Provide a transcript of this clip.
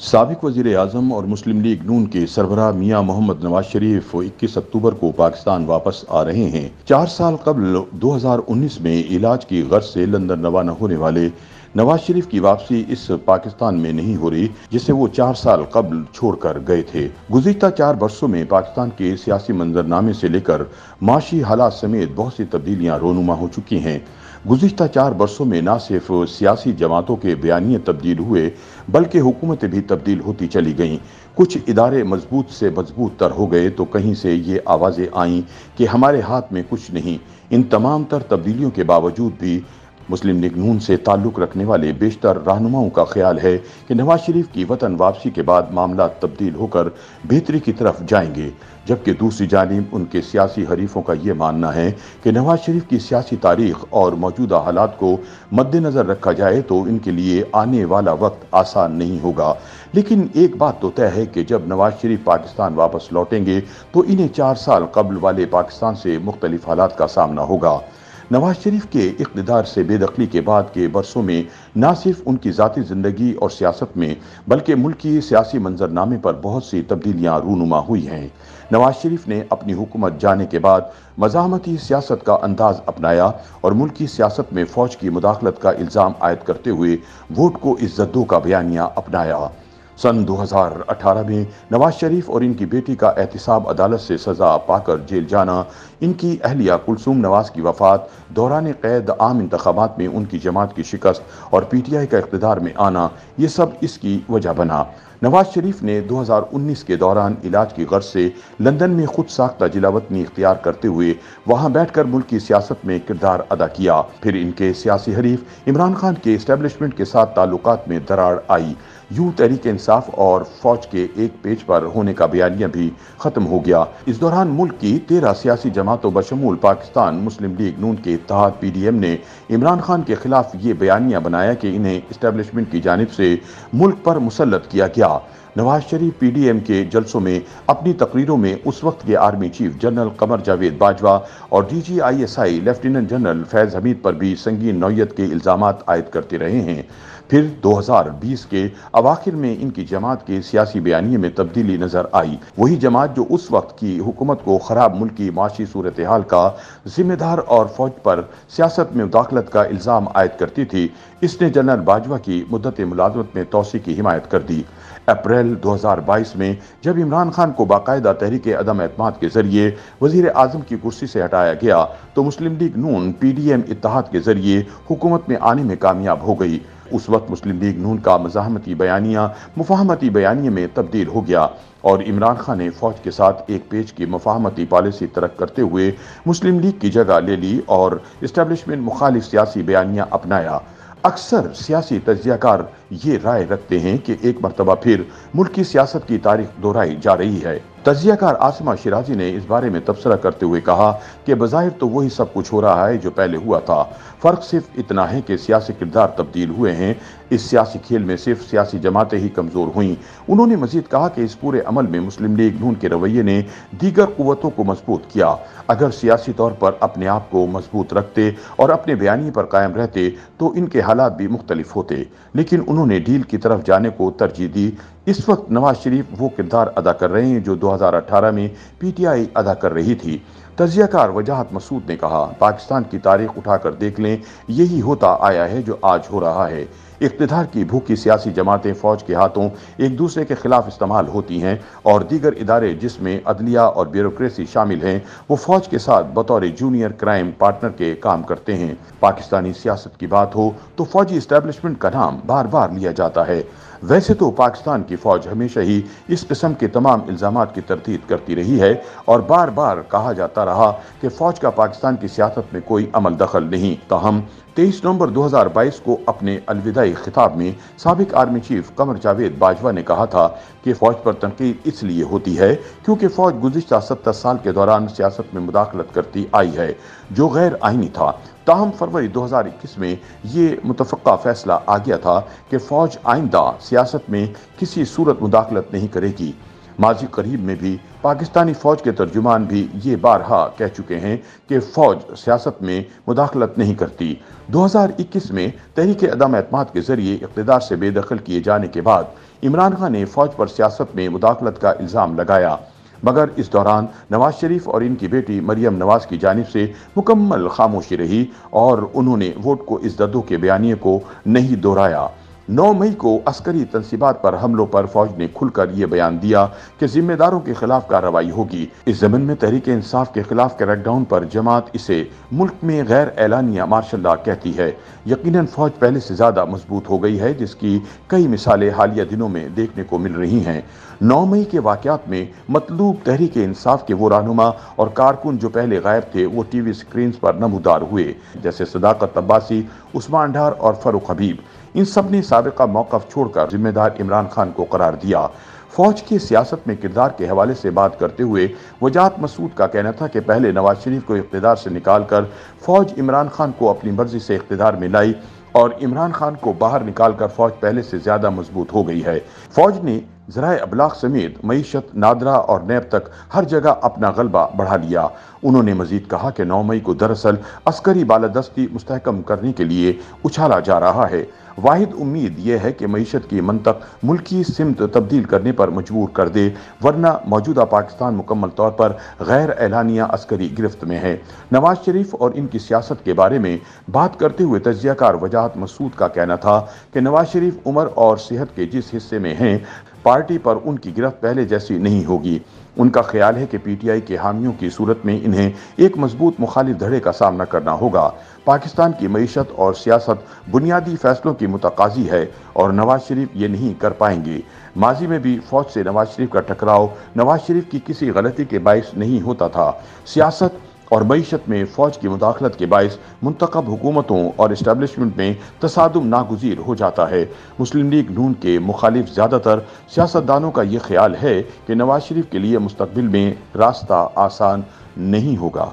सबक वज़ीर अजम और मुस्लिम लीग नून के सरबरा मियाँ मोहम्मद नवाज़ शरीफ इक्कीस अक्टूबर को पाकिस्तान वापस आ रहे हैं। चार साल कबल 2019 में इलाज की गर्ज से लंदन रवाना होने वाले नवाज़ शरीफ की वापसी इस पाकिस्तान में नहीं हो रही, जिसे वो चार साल कबल छोड़कर गए थे। गुजशत चार वर्षों में पाकिस्तान के सियासी मंजरनामे से लेकर माशी हालात समेत बहुत सी तब्दीलियाँ रोनुमा हो चुकी हैं। गुजशत चार बरसों में न सिर्फ़ सियासी जमातों के बयानिए तब्दील हुए, बल्कि हुकूमतें भी तब्दील होती चली गईं। कुछ इदारे मज़बूत से मज़बूत तर हो गए तो कहीं से ये आवाज़ें आईं कि हमारे हाथ में कुछ नहीं। इन तमाम तर तब्दीलियों के बावजूद भी मुस्लिम लीग नून से ताल्लुक़ रखने वाले बेशतर रहनुमाओं का ख्याल है कि नवाज़ शरीफ की वतन वापसी के बाद मामला तब्दील होकर बेहतरी की तरफ़ जाएँगे। जबकि दूसरी जानब उनके सियासी हरीफों का ये मानना है कि नवाज़ शरीफ की सियासी तारीख और मौजूदा हालात को मद्देनज़र रखा जाए तो इनके लिए आने वाला वक्त आसान नहीं होगा। लेकिन एक बात तो तय है कि जब नवाज़ शरीफ पाकिस्तान वापस लौटेंगे तो इन्हें चार साल कबल वाले पाकिस्तान से मुख्तलिफ़ हालात का सामना होगा। नवाज़ शरीफ के इकतदार से बेदखली के बाद के बरसों में न सिर्फ़ उनकी ज़ाती ज़िंदगी और सियासत में, बल्कि मुल्की सियासी मंजरनामे पर बहुत सी तब्दीलियाँ रूनुमा हुई हैं। नवाज़ शरीफ ने अपनी हुकूमत जाने के बाद मजामती सियासत का अंदाज अपनाया और मुल्की सियासत में फ़ौज की मुदाखलत का इल्ज़ाम आयद करते हुए वोट को इज्जतों का बयानिया अपनाया। सन 2018 में नवाज़ शरीफ और इनकी बेटी का एहतसाब अदालत से सजा पाकर जेल जाना, इनकी अहलिया कुलसूम नवाज़ की वफात, दौरान कैद आम इंतबात में उनकी जमात की शिकस्त और पी टी आई का इकतदार में आना, ये सब इसकी वजह बना। नवाज़ शरीफ ने 2019 के दौरान इलाज की गर्ज से लंदन में खुद साख्ता जिलावतनी इख्तियार करते हुए वहाँ बैठकर मुल्क की सियासत में किरदार अदा किया। फिर इनके सियासी हरीफ इमरान खान के इस्टेब्लिशमेंट के साथ ताल्लुकात में दरार आई। यूँ तहरीक इंसाफ और फौज के एक पेज पर होने का बयानिया भी खत्म हो गया। इस दौरान मुल्क की तेरह सियासी जमातों बशमूल पाकिस्तान मुस्लिम लीग नून के इतिहाद पी डी एम ने इमरान खान के खिलाफ ये बयानिया बनाया कि इन्हें इस्टेब्लिशमेंट की जानब से मुल्क पर मुसलत किया गया। Nawaz Sharif P D M के जलसों में अपनी तकरीरों में उस वक्त के army chief general Qamar Javed Bajwa और D G I S I lieutenant general Faiz Hameed पर भी संगीन नौयत के इल्ज़ाम आयद करते रहे हैं। फिर 2020 के अवाखिर में इनकी जमात के सियासी बयानी में तब्दीली नज़र आई। वही जमात जो उस वक्त की हुकूमत को खराब मुल्क माशी सूरत हाल का जिम्मेदार और फौज पर सियासत में मुदाखलत का इल्ज़ाम आयद करती थी, इसने जनरल बाजवा की मुद्दत मुलाजमत में तोसी की हिमायत कर दी। अप्रैल 2022 में, जब इमरान खान को बाकायदा तहरीक अदम अतमाद के ज़रिए वज़ीर आज़म की कुर्सी से हटाया गया तो Muslim League Noon P D M इतिहाद के ज़रिए हुकूमत में आने में कामयाब हो गई। उस वक्त मुस्लिम लीग नून का मजामती बयानिया, मुफाहमती बयानी में तब्दील हो गया और इमरान खान ने फौज के साथ एक पेज की मुफाहमती पॉलिसी तरक करते हुए मुस्लिम लीग की जगह ले ली और इस्टेब्लिशमेंट मुखालिफ सियासी बयानिया अपनाया। अक्सर सियासी तजियाकार ये राय रखते हैं कि एक मरतबा फिर मुल्क की सियासत की तारीख दोहराई जा रही है। तजियाकार आसमा शिराजी ने इस बारे में तबसरा करते हुए कहा कि बज़ाहिर तो वही सब कुछ हो रहा है जो पहले हुआ था। फ़र्क सिर्फ़ इतना है कि सियासी किरदार तब्दील हुए हैं इस सियासी खेल में सिर्फ़ सियासी जमातें ही कमज़ोर हुई। उन्होंने मजीद कहा कि इस पूरे अमल में मुस्लिम लीग नून के रवैये ने दीगर कुतों को मज़बूत किया। अगर सियासी तौर पर अपने आप को मज़बूत रखते और अपने बयानी पर कायम रहते तो इनके हालात भी मुख्तलिफ़ होते। लेकिन उन्होंने डील की तरफ़ जाने को तरजीह दी। इस वक्त नवाज़ शरीफ वो किरदार अदा कर रहे हैं जो 2018 में पीटीआई अदा कर रही थी। तजियाकार वजाहत मसूद ने कहा, पाकिस्तान की तारीख उठाकर देख लें, यही होता आया है जो आज हो रहा है। इकतदार की भूखी सियासी जमातें फौज के हाथों एक दूसरे के खिलाफ इस्तेमाल होती हैं और दीगर इदारे जिसमें अदलिया और ब्यूरोक्रेसी शामिल हैं, वो फौज के साथ बतौर जूनियर क्राइम पार्टनर के काम करते हैं। पाकिस्तानी सियासत की बात हो तो फौजी इस्टेब्लिशमेंट का नाम बार बार लिया जाता है। वैसे तो पाकिस्तान की फौज हमेशा ही इस किस्म के तमाम इल्ज़ाम की तरतीब करती रही है और बार बार कहा जाता रहा कि फौज का पाकिस्तान की सियासत में कोई अमल दखल नहीं। तहम तेईस नवंबर 2022 को अपने अलविदाई खिताब में सबक आर्मी चीफ कमर जावेद बाजवा ने कहा था कि फौज पर तनकीद इसलिए होती है क्योंकि फौज गुजशत सत्तर साल के दौरान सियासत में मुदाखलत करती आई है, जो गैर आइनी था। ताहम फरवरी 2021 में ये मुतफ़ा फैसला आ गया था कि फ़ौज आइंदा सियासत में किसी सूरत मुदाखलत नहीं करेगी। माजी करीब में भी पाकिस्तानी फौज के तर्जुमान भी ये बारहा कह चुके हैं कि फौज सियासत में मुदाखलत नहीं करती। 2021 में तहरीक अदम एतमाद के ज़रिए इकतदार से बेदखल किए जाने के बाद इमरान खान ने फौज पर सियासत में मुदाखलत का इल्ज़ाम लगाया। मगर इस दौरान नवाज़ शरीफ और इनकी बेटी मरियम नवाज़ की जानब से मुकम्मल खामोशी रही और उन्होंने वोट को इस ददों के बयानी को नहीं दोहराया। 9 मई को अस्करी तनसीबात पर हमलों पर फौज ने खुलकर यह बयान दिया कि जिम्मेदारों के खिलाफ कार्रवाई होगी। इस ज़मीन में तहरीक इंसाफ के खिलाफ क्रैकडाउन पर जमात इसे मुल्क में गैर एलानिया मार्शल लॉ कहती है। यकीनन फौज पहले से ज़्यादा मज़बूत हो गई है, जिसकी कई मिसालें हालिया दिनों में देखने को मिल रही हैं। नौ मई के वाकत में मतलूब तहरीक इंसाफ के वो रहनुमा और कारकुन जो पहले गायब थे, वो टीवी स्क्रीन पर नमूदार हुए, जैसे सदाकत अब्बासी, उस्मान ढार और फरूख हबीब। इन सबने सबका मौकफ छोड़कर जिम्मेदार इमरान खान को करार दिया। फौज की सियासत में किरदार के हवाले से बात करते हुए वजात मसूद का कहना था कि पहले नवाज़ शरीफ को इकतदार से निकाल कर फौज इमरान खान को अपनी मर्ज़ी से इकतदार में लाई और इमरान खान को बाहर निकाल कर फौज पहले से ज़्यादा मज़बूत हो गई है। फौज ने जरा अबलाग समेत मीशत नादरा और नैब तक हर जगह अपना गलबा बढ़ा लिया। उन्होंने मजीद कहा कि नौ मई को दरअसल अस्करी बालादस्ती मुस्तकम करने के लिए उछाला जा रहा है। वाहिद उम्मीद यह है कि मीशत की मंतक मुल्की सिमत तब्दील करने पर मजबूर कर दे, वरना मौजूदा पाकिस्तान मुकम्मल तौर पर गैर एलानिया अस्करी गिरफ्त में है। नवाज़ शरीफ और इनकी सियासत के बारे में बात करते हुए तजियाकार वजाहत मसूद का कहना था कि नवाज़ शरीफ उम्र और सेहत के जिस हिस्से में हैं पार्टी पर उनकी गिरफ्त पहले जैसी नहीं होगी। उनका ख्याल है कि पीटीआई के हामियों की सूरत में इन्हें एक मज़बूत मुखालिफ धड़े का सामना करना होगा। पाकिस्तान की मीशत और सियासत बुनियादी फैसलों की मुतकाजी है और नवाज़ शरीफ ये नहीं कर पाएँगे। माजी में भी फौज से नवाज़ शरीफ का टकराव, नवाज़ शरीफ की किसी गलती के बायस नहीं होता था। सियासत और मीशत में फौज की मुदाखलत के बायस मुंतब हुकूमतों और इस्टेबलिशमेंट में तसादम नागजीर हो जाता है। मुस्लिम लीग नून के मुखालिफ ज़्यादातर सियासतदानों का यह ख्याल है कि नवाज़ शरीफ के लिए मुस्तबिल में रास्ता आसान नहीं होगा।